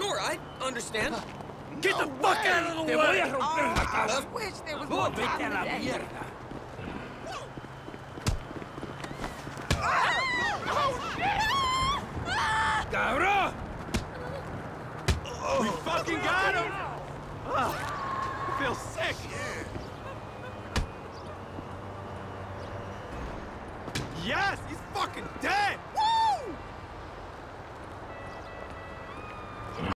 sure, I understand. Get the fuck out of the way! way! Oh, I wish there was more vete a time la today. shit! ¡Cabrón! Oh. We fucking got him! Oh, I feel sick. Yes, he's fucking dead!